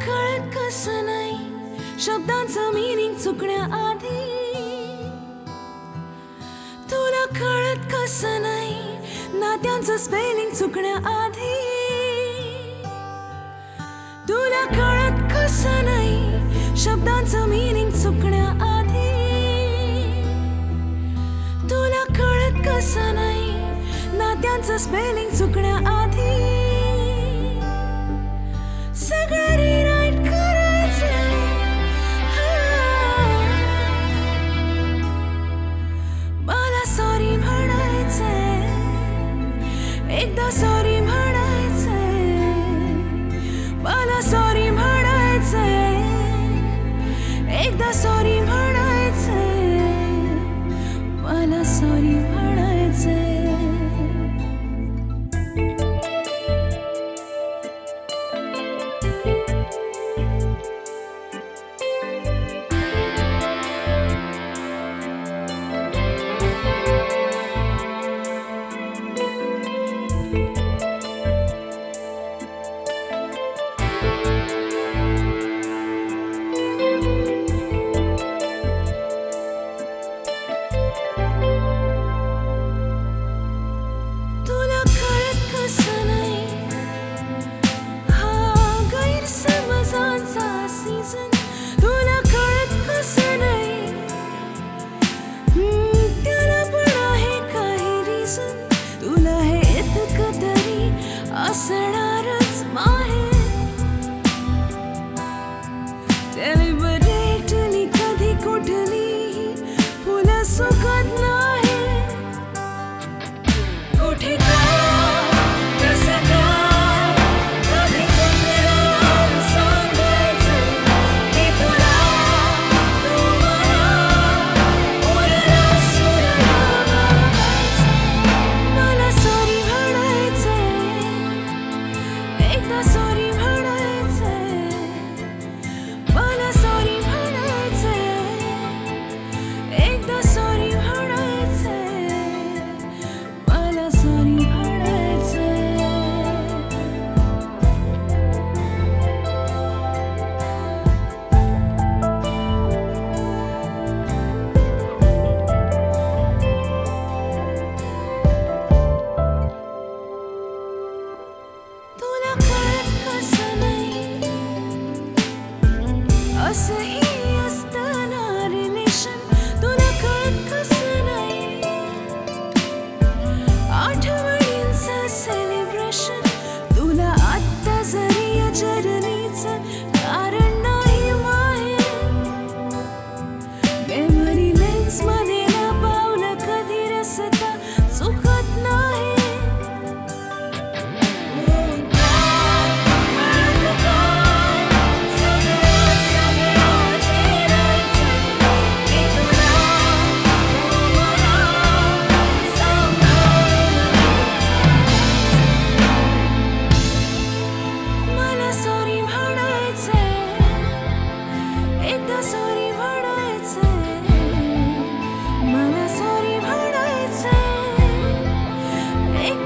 कळत कस नाही. शब्दांचं मिनिंग चुकण्याआधी तुला कळत कस नाही. नात्यांचं स्पेलिंग चुकण्याआधी तुला कळत कस नाही. शब्दांचं मिनिंग चुकण्याआधी तुला कळत कस नाही. नात्यांचं स्पेलिंग चुकण्याआधी एकदा सॉरी म्हणायचंय मला सॉरी म्हणायचंय एकदा सॉरी That's all